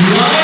Love